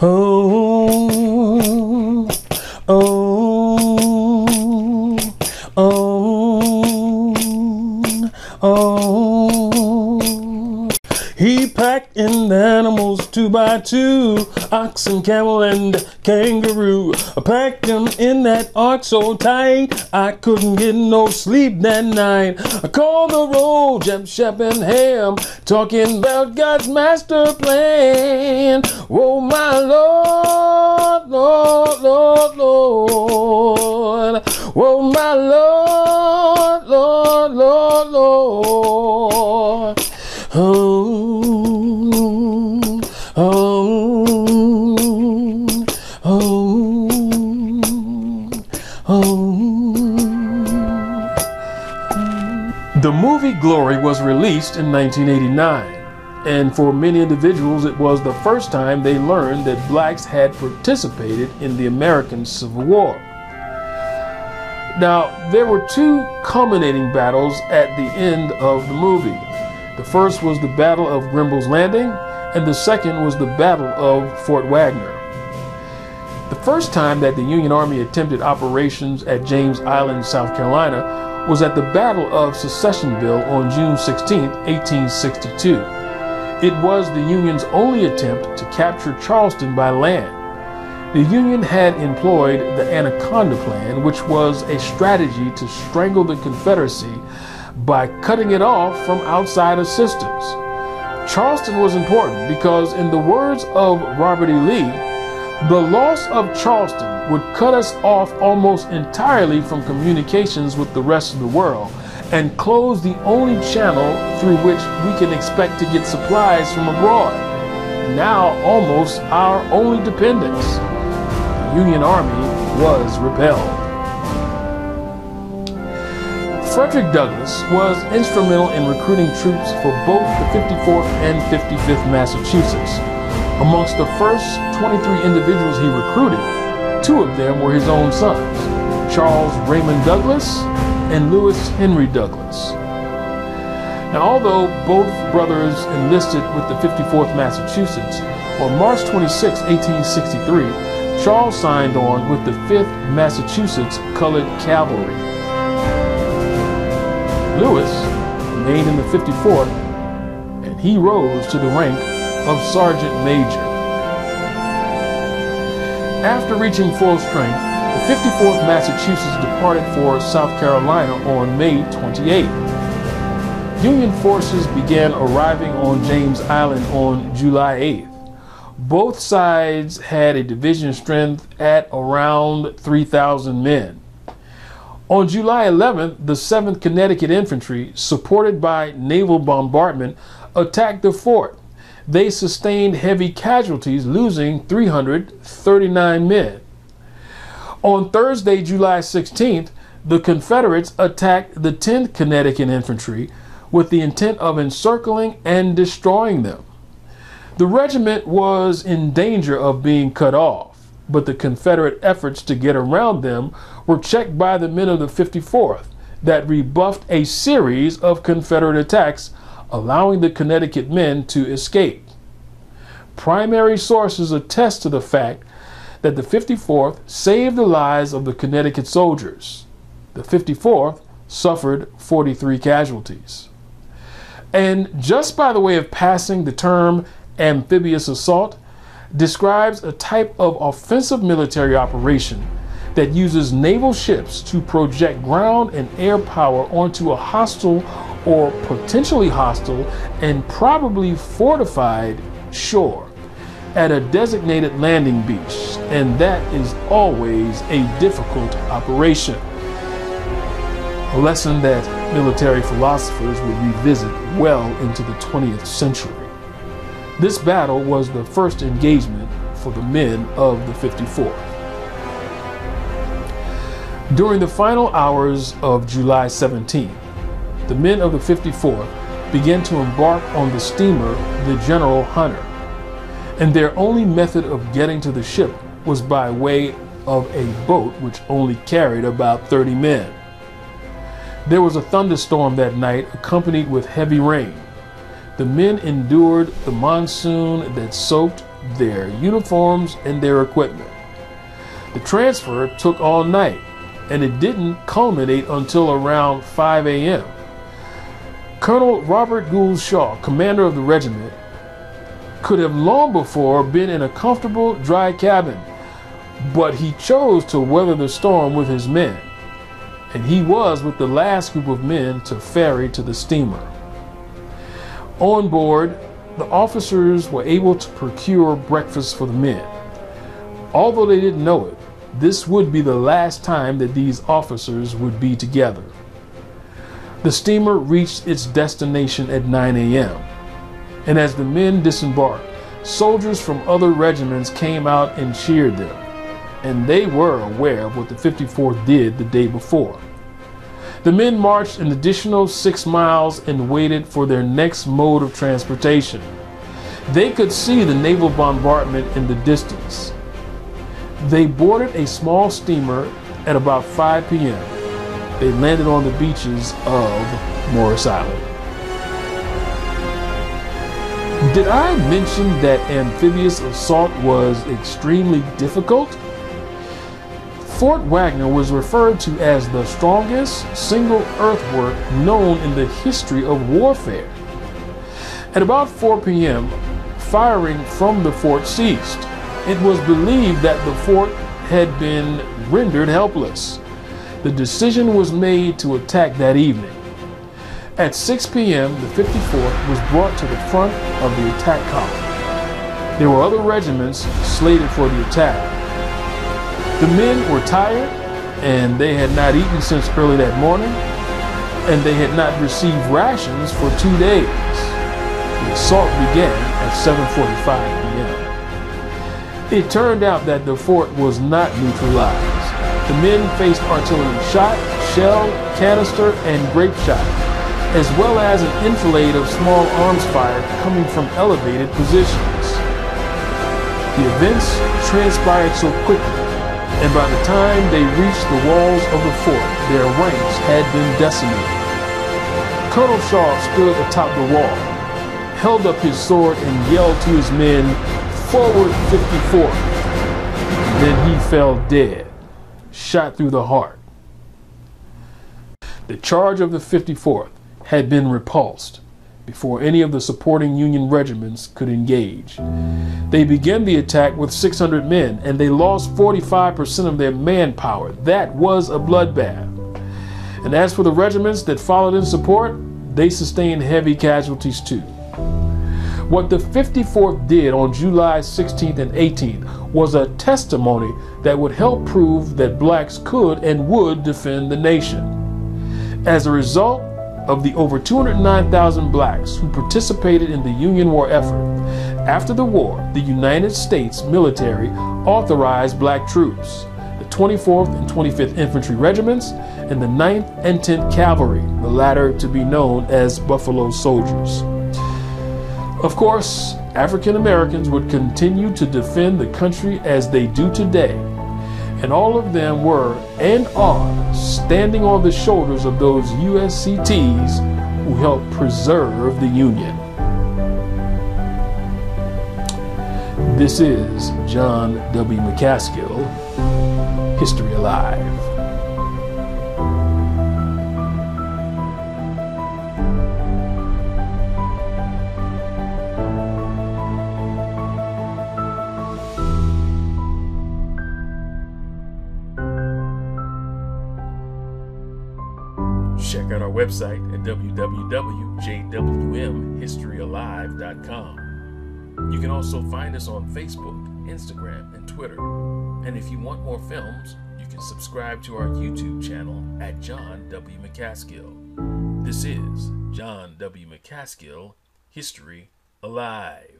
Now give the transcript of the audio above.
Oh, oh, oh, oh. He packed in animals two by two, oxen, camel, and kangaroo. I packed them in that ark so tight, I couldn't get no sleep that night. I called the road, Jeb, Shep, and Ham, talking about God's master plan. Oh, my Lord, Lord, Lord, Lord. Oh, my Lord, The movie Glory was released in 1989, and for many individuals, it was the first time they learned that blacks had participated in the American Civil War. Now, there were two culminating battles at the end of the movie. The first was the Battle of Grimball's Landing, and the second was the Battle of Fort Wagner. The first time that the Union Army attempted operations at James Island, South Carolina, was at the Battle of Secessionville on June 16, 1862. It was the Union's only attempt to capture Charleston by land. The Union had employed the Anaconda Plan, which was a strategy to strangle the Confederacy by cutting it off from outside assistance. Charleston was important because, in the words of Robert E. Lee, the loss of Charleston would cut us off almost entirely from communications with the rest of the world and close the only channel through which we can expect to get supplies from abroad. Now, almost our only dependence. The Union Army was repelled. Frederick Douglass was instrumental in recruiting troops for both the 54th and 55th Massachusetts. Amongst the first 23 individuals he recruited, two of them were his own sons, Charles Remond Douglass and Lewis Henry Douglass. Now, although both brothers enlisted with the 54th Massachusetts, on March 26, 1863, Charles signed on with the 5th Massachusetts Colored Cavalry. Lewis remained in the 54th, and he rose to the rank of Sergeant Major. After reaching full strength, the 54th Massachusetts departed for South Carolina on May 28. Union forces began arriving on James Island on July 8th. Both sides had a division strength at around 3,000 men. On July 11th, the 7th Connecticut Infantry, supported by naval bombardment, attacked the fort. They sustained heavy casualties, losing 339 men. On Thursday, July 16th, the Confederates attacked the 10th Connecticut Infantry with the intent of encircling and destroying them. The regiment was in danger of being cut off but the Confederate efforts to get around them were checked by the men of the 54th that rebuffed a series of Confederate attacks, allowing the Connecticut men to escape. Primary sources attest to the fact that the 54th saved the lives of the Connecticut soldiers. The 54th suffered 43 casualties. And just by the way of passing the term amphibious assault, describes a type of offensive military operation that uses naval ships to project ground and air power onto a hostile or potentially hostile and probably fortified shore at a designated landing beach, and that is always a difficult operation. A lesson that military philosophers would revisit well into the 20th century. This battle was the first engagement for the men of the 54th. During the final hours of July 17, the men of the 54th began to embark on the steamer the General Hunter, and their only method of getting to the ship was by way of a boat which only carried about 30 men. There was a thunderstorm that night accompanied with heavy rain. The men endured the monsoon that soaked their uniforms, and their equipment. The transfer took all night, and it didn't culminate until around 5 a.m. Colonel Robert Gould Shaw, commander of the regiment, could have long before been in a comfortable, dry cabin, but he chose to weather the storm with his men, and he was with the last group of men to ferry to the steamer. On board, the officers were able to procure breakfast for the men. Although they didn't know it, this would be the last time that these officers would be together. The steamer reached its destination at 9 a.m. And as the men disembarked, soldiers from other regiments came out and cheered them. And they were aware of what the 54th did the day before. The men marched an additional six miles and waited for their next mode of transportation. They could see the naval bombardment in the distance. They boarded a small steamer at about 5 p.m. They landed on the beaches of Morris Island. Did I mention that amphibious assault was extremely difficult? Fort Wagner was referred to as the strongest single earthwork known in the history of warfare. At about 4 p.m., firing from the fort ceased. It was believed that the fort had been rendered helpless. The decision was made to attack that evening. At 6 p.m., the 54th was brought to the front of the attack column. There were other regiments slated for the attack, the men were tired and they had not eaten since early that morning and they had not received rations for two days. The assault began at 7.45 p.m. It turned out that the fort was not neutralized. The men faced artillery shot, shell, canister, and grape shot, as well as an enfilade of small arms fire coming from elevated positions. The events transpired so quickly and by the time they reached the walls of the fort, their ranks had been decimated. Colonel Shaw stood atop the wall, held up his sword, and yelled to his men, Forward 54! Then he fell dead, shot through the heart. The charge of the 54th had been repulsed before any of the supporting Union regiments could engage. They began the attack with 600 men and they lost 45% of their manpower. That was a bloodbath. And as for the regiments that followed in support, they sustained heavy casualties too. What the 54th did on July 16th and 18th was a testimony that would help prove that blacks could and would defend the nation. As a result, of the over 209,000 blacks who participated in the Union War effort. After the war, the United States military authorized black troops, the 24th and 25th Infantry Regiments, and the 9th and 10th Cavalry, the latter to be known as Buffalo Soldiers. Of course, African Americans would continue to defend the country as they do today and all of them were and are standing on the shoulders of those USCTs who helped preserve the Union. This is John W. McCaskill, History Alive. Website at www.jwmhistoryalive.com. You can also find us on Facebook, Instagram, and Twitter. And if you want more films, you can subscribe to our YouTube channel at John W. McCaskill. This is John W. McCaskill, History Alive.